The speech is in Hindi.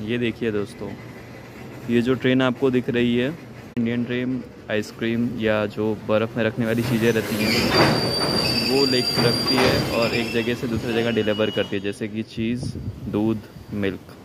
ये देखिए दोस्तों, ये जो ट्रेन आपको दिख रही है इंडियन ट्रेन आइसक्रीम या जो बर्फ़ में रखने वाली चीज़ें रहती हैं, वो लेके रखती है और एक जगह से दूसरी जगह डिलीवर करती है, जैसे कि चीज़ दूध मिल्क